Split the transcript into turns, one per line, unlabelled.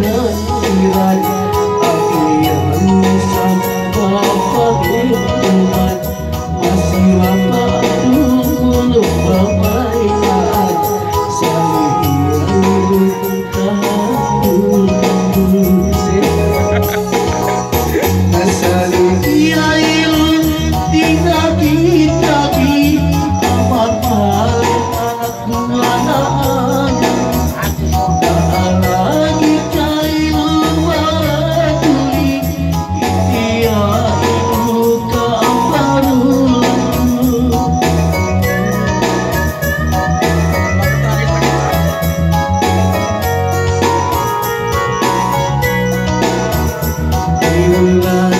none. you love.